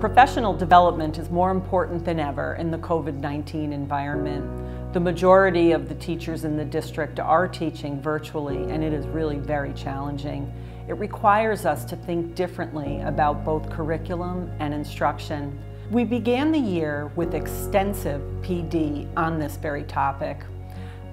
Professional development is more important than ever in the COVID-19 environment. The majority of the teachers in the district are teaching virtually and it is really very challenging. It requires us to think differently about both curriculum and instruction. We began the year with extensive PD on this very topic.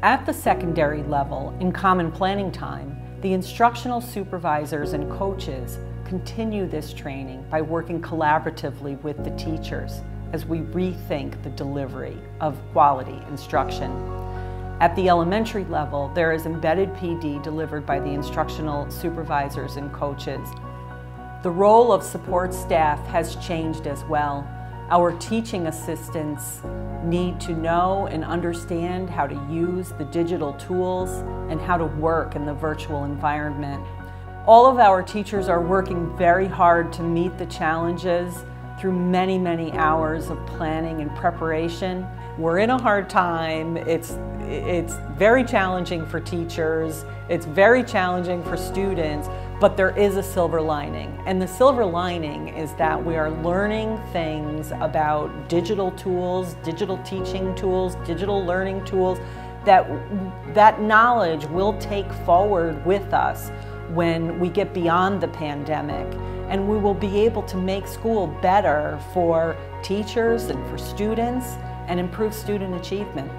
At the secondary level, in Common Planning Time, the instructional supervisors and coaches continue this training by working collaboratively with the teachers as we rethink the delivery of quality instruction. At the elementary level, there is embedded PD delivered by the instructional supervisors and coaches. The role of support staff has changed as well. Our teaching assistants need to know and understand how to use the digital tools and how to work in the virtual environment. All of our teachers are working very hard to meet the challenges through many, many hours of planning and preparation. We're in a hard time. It's, it's very challenging for teachers. It's very challenging for students, but there is a silver lining. And the silver lining is that we are learning things about digital tools, digital teaching tools, digital learning tools, that that knowledge will take forward with us when we get beyond the pandemic and we will be able to make school better for teachers and for students and improve student achievement.